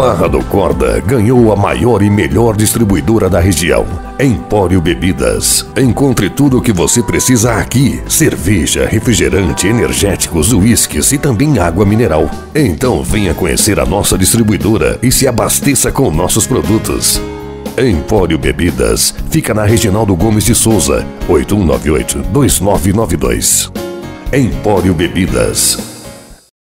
Barra do Corda ganhou a maior e melhor distribuidora da região. Empório Bebidas. Encontre tudo o que você precisa aqui: cerveja, refrigerante, energéticos, uísques e também água mineral. Então venha conhecer a nossa distribuidora e se abasteça com nossos produtos. Empório Bebidas fica na Reginaldo Gomes de Souza, 8198-2992. Empório Bebidas